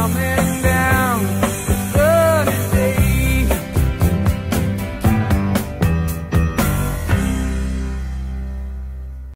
coming.